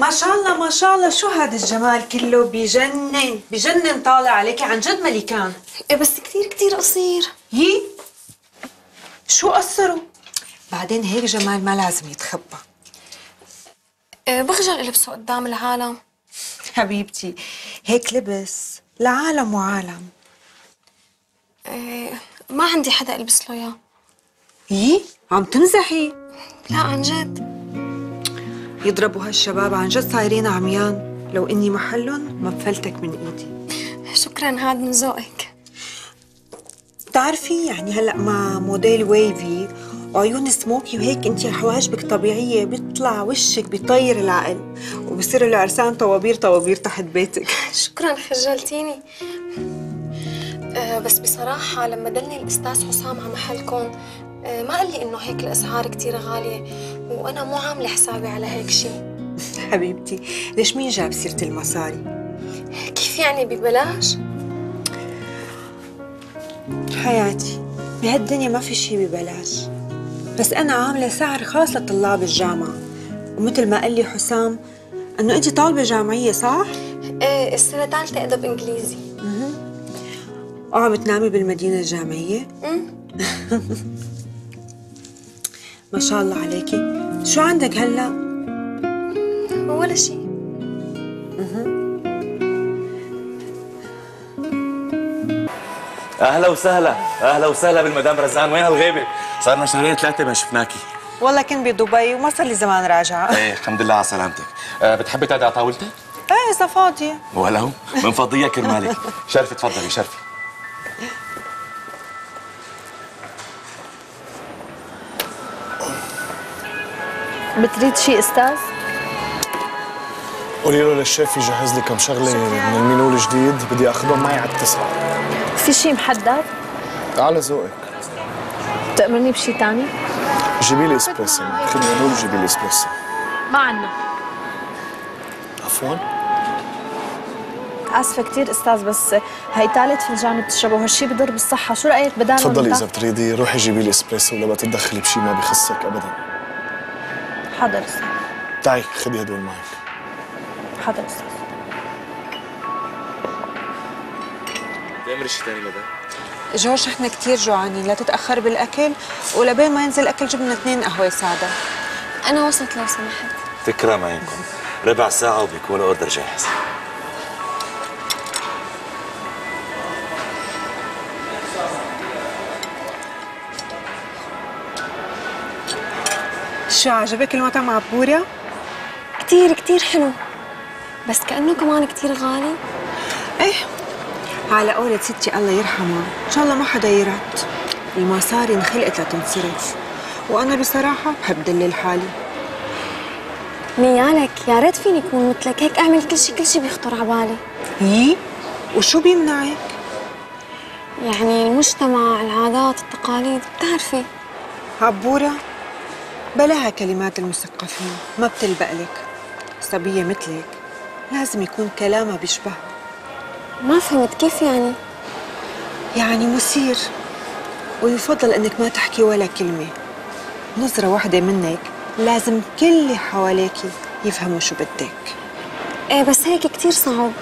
ما شاء الله ما شاء الله. شو هذا الجمال كله؟ بجنن بجنن طالع عليكي عن جد ملكان. إيه بس كثير كثير قصير. يي شو قصروا؟ بعدين هيك جمال ما لازم يتخبى. إيه بخجل ألبسه قدام العالم. حبيبتي هيك لبس لعالم وعالم. إيه ما عندي حدا ألبس له إياه. يي عم تمزحي؟ لا عن جد. يضربوا هالشباب عن جد صايرين عميان. لو إني محلهم ما بفلتك من إيدي. شكرا هاد من ذوقك. بتعرفي يعني هلأ مع موديل wavy وعيون سموكي وهيك انت حواجبك طبيعية بيطلع وشك بيطير العقل وبصير العرسان طوابير طوابير تحت بيتك. شكرا خجلتيني. أه بس بصراحة لما دلني الأستاذ حسام على محلكم ما قال لي إنه هيك الأسعار كتير غالية وأنا مو عاملة حسابي على هيك شيء. حبيبتي ليش مين جاب سيرة المصاري؟ كيف يعني ببلاش؟ حياتي بهالدنيا ما في شي ببلاش. بس أنا عاملة سعر خاص لطلاب الجامعة. ومثل ما قال لي حسام إنه أنت طالبة جامعية صح؟ إيه السنة الثالثة أدب إنجليزي. وعم تنامي بالمدينة الجامعية؟ ما شاء الله عليكي. شو عندك هلا؟ ولا شيء أهلا وسهلا. أهلا وسهلا بالمدام رزان وين هالغيبه صار لنا شهرين ثلاثة ما شفناكي. والله كنت بدبي وما صار لي زمان راجعة. إيه الحمد لله على سلامتك. أه بتحبي تقعدي على طاولتك؟ إيه إذا فاضية. ولو من فضية كرمالك. شرفي تفضلي شرفي. بتريد شيء أستاذ؟ قولي له للشيف يجهز لي كم شغلة من المنيو الجديد بدي اخذهم معي على التسعة. في شيء محدد؟ على ذوقك. بتأمرني بشيء تاني؟ جيبي لي إسبريسو. خذي هدول وجيبي لي إسبريسو. ما عنا عفوا. آسفة كثير أستاذ بس هي ثالث فنجان بتشربه وهالشي بضر بالصحة. شو رأيك بدال تفضلي إذا بتريدي روحي جيبي لي إسبريسو ولا بتتدخلي بشيء ما بخصك ابدا. حاضر أستاذ. تعي خذي هدول معك. حاضر أستاذ. تأمري شيء ثاني مدام جورج إحنا كثير جوعانين. لا تتأخر بالأكل ولبين ما ينزل الأكل جبنا اثنين قهوة سادة. أنا وسط لو سمحت. تكرم عينكم ربع ساعة وبيكون الأوردر جاهز. شو عجبك المطعم عبورة؟ كثير كثير حلو. بس كأنه كمان كثير غالي. إيه. على قولة ستي الله يرحمها إن شاء الله ما حدا يرد. المصاري انخلقت لتنصرف وأنا بصراحة بحب دلل حالي نيالك يا ريت فيني اكون مثلك. هيك أعمل كل شيء كل شيء بيخطر على بالي. يي وشو بيمنعك؟ يعني المجتمع العادات التقاليد بتعرفي. عبورة بلاها كلمات المثقفين. ما بتلبق لك. صبية مثلك. لازم يكون كلامها بيشبه ما فهمت كيف يعني؟ يعني مثير ويفضل إنك ما تحكي ولا كلمة. نظرة واحدة منك. لازم كل اللي حواليكي يفهموا شو بدك. إيه بس هيك كثير صعب.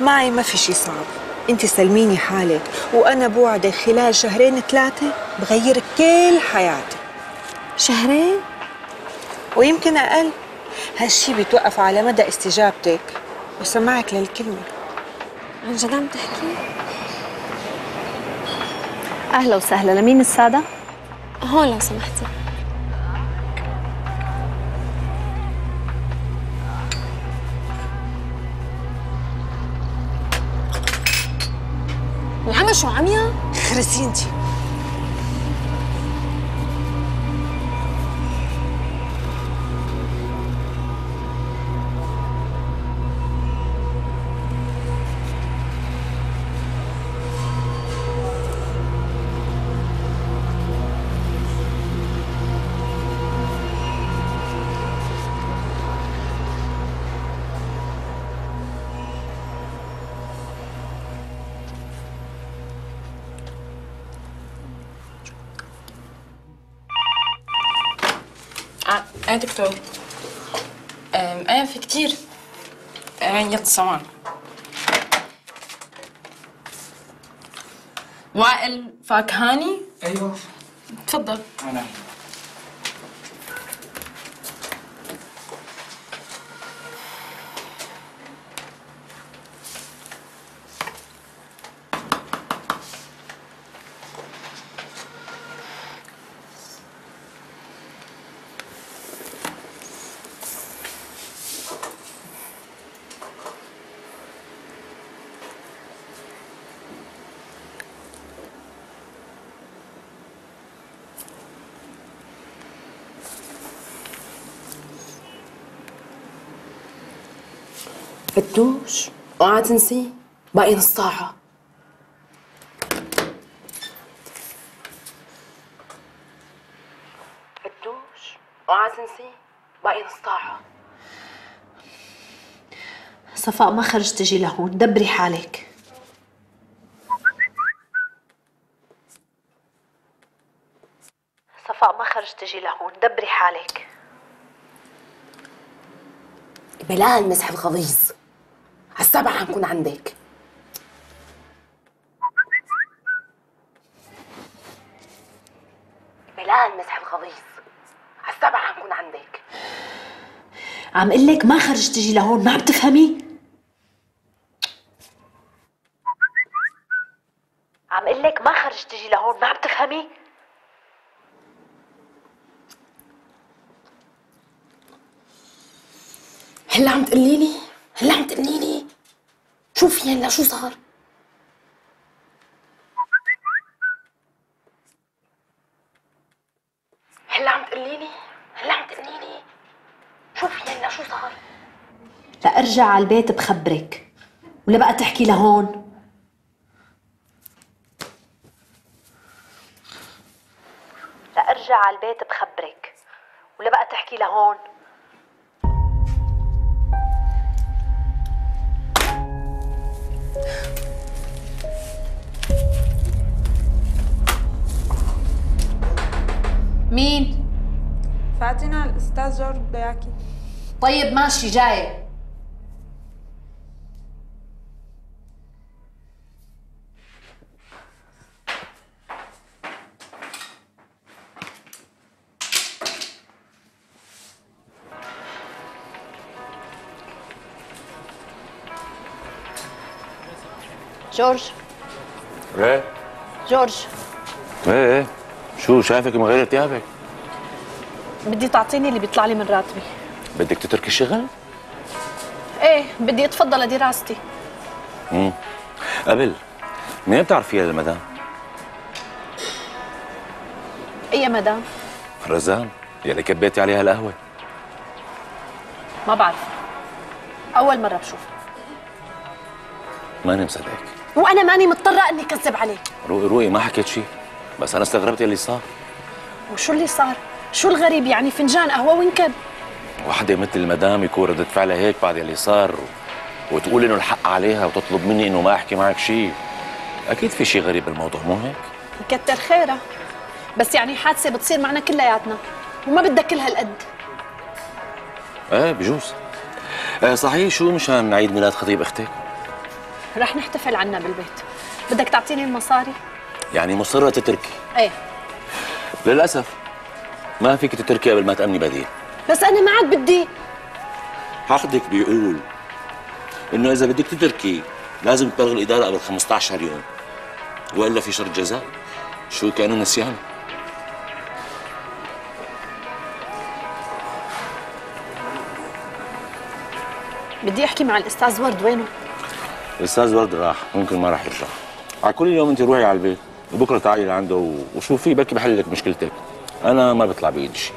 معي ما في شي صعب. أنت سلميني حالك. وأنا بوعدك خلال شهرين ثلاثة بغير كل حياتك. شهرين؟ ويمكن أقل. هالشي بيتوقف على مدى استجابتك. وسمعك للكلمة. عن جد عم تحكي؟ أهلا وسهلا. لمين السادة؟ هون لو سمحتي. العمى شو عمية؟ خرسي إيه دكتور إيه في كتير. إيه يلا سواء. وائل فاكهاني. أيوه. تفضل. أنا فتوش اوعى تنسي باقي نص ساعة اوعى تنسي باقي نص ساعة صفاء ما خرج تجي لهون. دبري حالك. صفاء ما خرج تجي لهون. دبري حالك. بلاها المسح الغليظ. السبعة حنكون عندك. المسح الغليظ على السبعة حنكون عندك. عم قل لك ما خرج تجي لهون ما عم تفهمي عم قل لك ما خرج تجي لهون ما عم تفهمي هلا عم تقولي لي هلا عم تقولي لي شوفي هلا شو صار؟ هلا عم تقولي لي هلا عم تقولي لي شوفي هلا شو صار؟ لأرجع على البيت بخبرك. ولا بقى تحكي لهون؟ لأرجع على البيت بخبرك. ولا بقى تحكي لهون؟ مين؟ فاتنا الأستاذ جورج بده اياكي طيب ماشي جاي. جورج. إيه؟ جورج. إيه إيه. شو شايفك مغير ثيابك بدي تعطيني اللي بيطلع لي من راتبي. بدك تتركي الشغل؟ إيه بدي أتفضل لدراستي. قبل منين بتعرفيها المدام اي مدام؟ رزان يلي كبيتي عليها القهوة. ما بعرف. أول مرة بشوفها ماني مصدقك. وأنا ماني مضطرة إني كذب عليك. روقي روقي ما حكيت شيء بس أنا استغربت اللي صار. وشو اللي صار؟ شو الغريب يعني؟ فنجان قهوة وانكب. وحدة مثل المدام يكون ردة فعلها هيك بعد اللي صار و... وتقول إنه الحق عليها وتطلب مني إنه ما أحكي معك شيء أكيد في شيء غريب بالموضوع مو هيك؟ يكتر خيرها. بس يعني حادثة بتصير معنا كلياتنا وما بدها كل هالقد. إيه بجوز. إيه صحيح شو مشان عيد ميلاد خطيب أختك؟ رح نحتفل عنا بالبيت. بدك تعطيني المصاري؟ يعني مصرة تتركي إيه. للأسف ما فيك تتركي قبل ما تأمني بديل. بس أنا ما عاد بدي. عقدك بيقول إنه إذا بدك تتركي لازم تبلغ الإدارة قبل 15 يوم. وإلا في شرط جزاء؟ شو كانه نسيان؟ بدي أحكي مع الأستاذ ورد وينه؟ الأستاذ ورد راح ممكن ما راح يرجع على كل يوم أنت روحي على البيت. وبكرة تعالي لعنده و- وشوفي بركي بحل لك مشكلتك. أنا ما بيطلع بايدي شيء.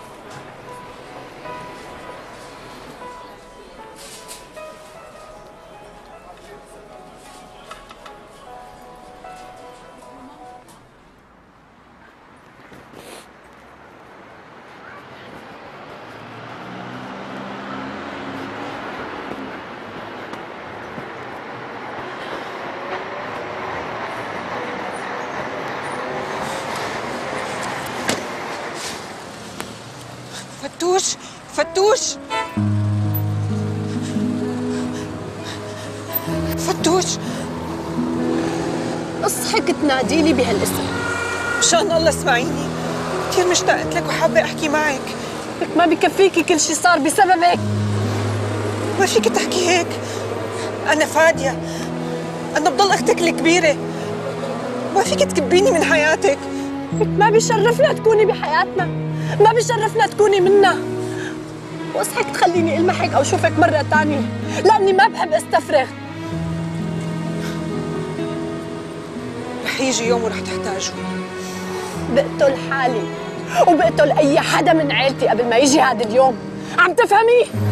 فتوش فتوش. فتوش. أصحك تناديلي بهالاسم. مشان الله اسمعيني. كثير مشتاقت لك وحابة أحكي معك. لك ما بكفيكي كل شيء صار بسببك. ما فيك تحكي هيك. أنا فادية. أنا بضل أختك الكبيرة. ما فيك تكبيني من حياتك. لك ما بيشرفنا تكوني بحياتنا. ما بيشرفنا تكوني منا. واصحك تخليني المحك أو شوفك مرة تانية لأني ما بحب أستفرغ. رح يجي يوم ورح تحتاجوني بقتل حالي وبقتل أي حدا من عيلتي قبل ما يجي هذا اليوم. عم تفهمي؟